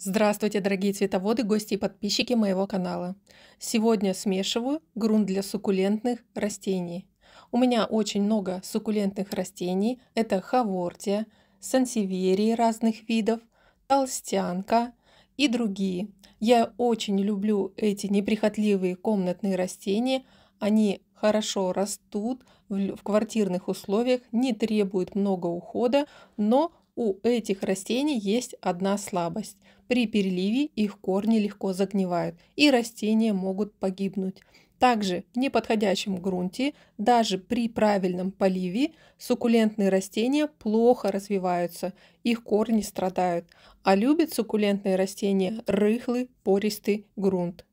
Здравствуйте, дорогие цветоводы, гости и подписчики моего канала. Сегодня смешиваю грунт для суккулентных растений. У меня очень много суккулентных растений. Это хавортия, сансеверии разных видов, толстянка и другие. Я очень люблю эти неприхотливые комнатные растения. Они хорошо растут в квартирных условиях, не требуют много ухода, но у этих растений есть одна слабость. При переливе их корни легко загнивают, и растения могут погибнуть. Также в неподходящем грунте, даже при правильном поливе, суккулентные растения плохо развиваются, их корни страдают, а любят суккулентные растения рыхлый, пористый грунт.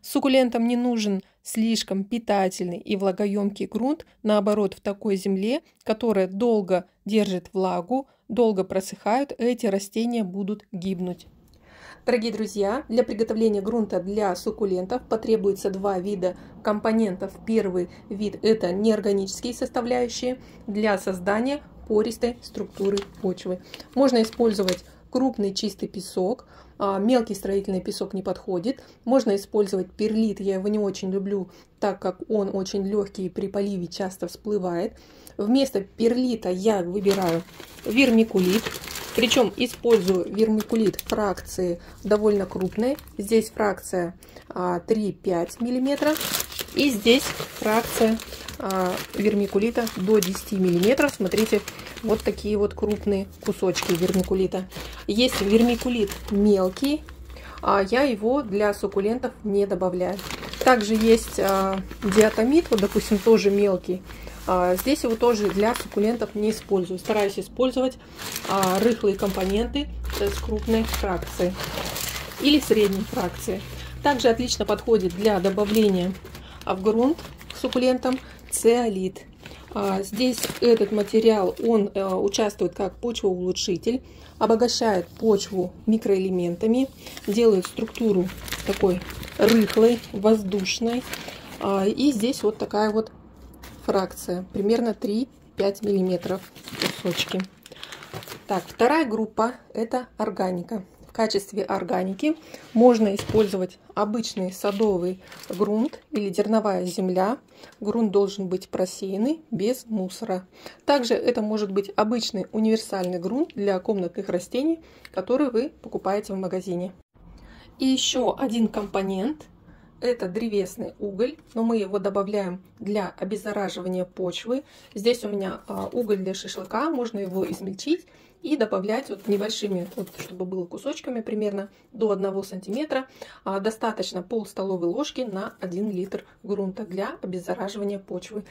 Суккулентам не нужен слишком питательный и влагоемкий грунт, наоборот, в такой земле, которая долго держит влагу, долго просыхают, эти растения будут гибнуть. Дорогие друзья, для приготовления грунта для суккулентов потребуется два вида компонентов. Первый вид – это неорганические составляющие для создания пористой структуры почвы. Можно использовать крупный чистый песок, а, мелкий строительный песок не подходит. Можно использовать перлит, я его не очень люблю, так как он очень легкий и при поливе часто всплывает. Вместо перлита я выбираю вермикулит. Причем использую вермикулит фракции довольно крупной. Здесь фракция 3-5 а, мм. И здесь фракция а, вермикулита до 10 мм. Смотрите, вот такие вот крупные кусочки вермикулита. Есть вермикулит мелкий, а я его для суккулентов не добавляю. Также есть а, диатомит, вот допустим, тоже мелкий. А, здесь его тоже для суккулентов не использую. Стараюсь использовать а, рыхлые компоненты с крупной фракцией или средней фракции. Также отлично подходит для добавления в грунт к суккулентам циолит. А, здесь этот материал, он э, участвует как почвоулучшитель, обогащает почву микроэлементами, делает структуру такой рыхлой, воздушной. А, и здесь вот такая вот фракция, примерно 3-5 миллиметров кусочки. Так, вторая группа это органика качестве органики можно использовать обычный садовый грунт или дерновая земля. Грунт должен быть просеянный, без мусора. Также это может быть обычный универсальный грунт для комнатных растений, который вы покупаете в магазине. И еще один компонент это древесный уголь, но мы его добавляем для обеззараживания почвы. Здесь у меня а, уголь для шашлыка, можно его измельчить и добавлять вот небольшими, вот, чтобы было кусочками примерно до 1 сантиметра. А, достаточно пол столовой ложки на 1 литр грунта для обеззараживания почвы.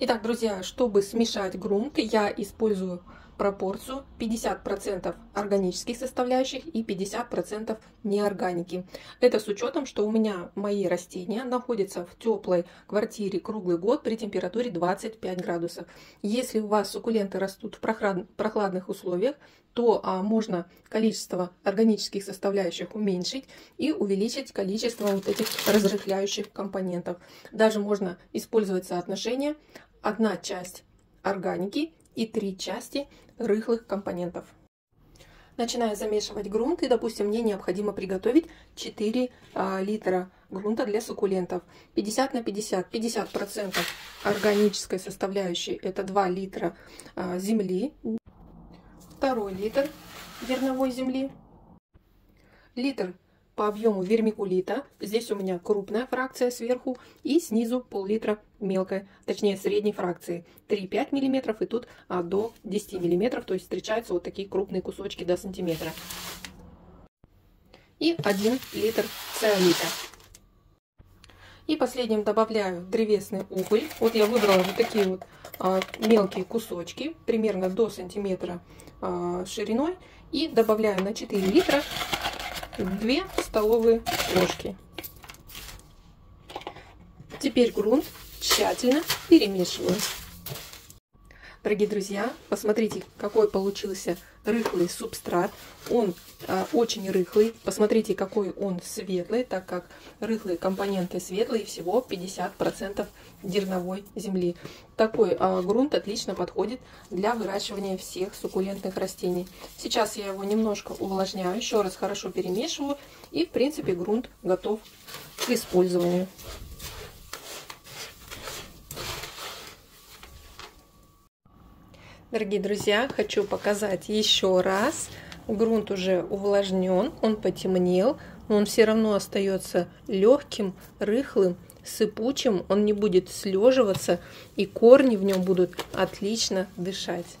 Итак, друзья, чтобы смешать грунт, я использую пропорцию 50% органических составляющих и 50% неорганики. Это с учетом, что у меня мои растения находятся в теплой квартире круглый год при температуре 25 градусов. Если у вас суккуленты растут в прохладных условиях, то а, можно количество органических составляющих уменьшить и увеличить количество вот этих разрыхляющих компонентов. Даже можно использовать соотношение одна часть органики и три части рыхлых компонентов. Начинаю замешивать грунт, и, допустим, мне необходимо приготовить 4 а, литра грунта для суккулентов. 50 на 50, 50 процентов органической составляющей, это 2 литра а, земли, второй литр зерновой земли, литр по объему вермикулита. Здесь у меня крупная фракция сверху и снизу пол-литра мелкой, точнее средней фракции. 3-5 мм и тут а, до 10 мм, то есть встречаются вот такие крупные кусочки до сантиметра. И 1 литр циолита. И последним добавляю древесный уголь. Вот я выбрала вот такие вот а, мелкие кусочки, примерно до сантиметра а, шириной. И добавляю на 4 литра 2 столовые ложки. Теперь грунт тщательно перемешиваю. Дорогие друзья, посмотрите, какой получился рыхлый субстрат. Он а, очень рыхлый. Посмотрите, какой он светлый, так как рыхлые компоненты светлые, всего 50% дерновой земли. Такой а, грунт отлично подходит для выращивания всех суккулентных растений. Сейчас я его немножко увлажняю, еще раз хорошо перемешиваю. И, в принципе, грунт готов к использованию. Дорогие друзья, хочу показать еще раз. Грунт уже увлажнен, он потемнел, но он все равно остается легким, рыхлым, сыпучим, он не будет слеживаться, и корни в нем будут отлично дышать.